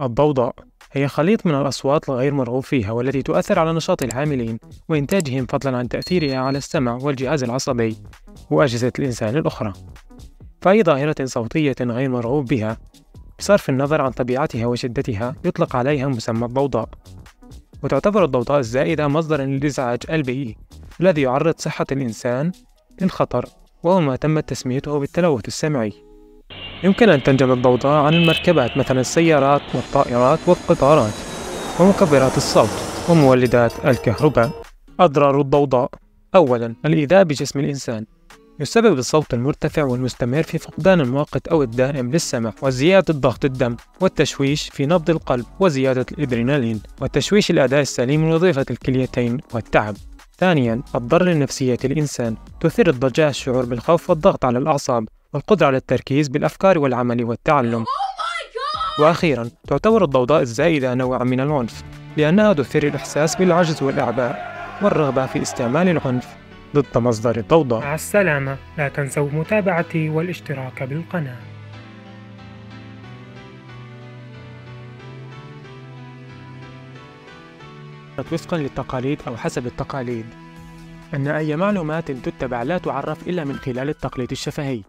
الضوضاء هي خليط من الأصوات الغير مرغوب فيها والتي تؤثر على نشاط العاملين وإنتاجهم فضلا عن تأثيرها على السمع والجهاز العصبي وأجهزة الإنسان الأخرى. فأي ظاهرة صوتية غير مرغوب بها بصرف النظر عن طبيعتها وشدتها يطلق عليها مسمى الضوضاء. وتعتبر الضوضاء الزائدة مصدرا للإزعاج البيئي الذي يعرض صحة الإنسان للخطر وهو ما تمت تسميته بالتلوث السمعي. يمكن أن تنجم الضوضاء عن المركبات مثل السيارات والطائرات والقطارات ومكبرات الصوت ومولدات الكهرباء. أضرار الضوضاء. أولا الإيذاء بجسم الإنسان. يسبب الصوت المرتفع والمستمر في فقدان المؤقت أو الدائم للسمع وزيادة ضغط الدم والتشويش في نبض القلب وزيادة الإدرينالين وتشويش الأداء السليم من وظيفة الكليتين والتعب. ثانيا الضرر النفسية الإنسان تثير الضجاج الشعور بالخوف والضغط على الأعصاب. والقدرة على التركيز بالأفكار والعمل والتعلم. وأخيرا تعتبر الضوضاء الزائدة نوعا من العنف لأنها تثير الإحساس بالعجز والإعباء والرغبة في استعمال العنف ضد مصدر الضوضاء. مع السلامة لا تنسوا متابعتي والاشتراك بالقناة. وفقا للتقاليد أو حسب التقاليد. أن أي معلومات تتبع لا تعرف إلا من خلال التقليد الشفهي.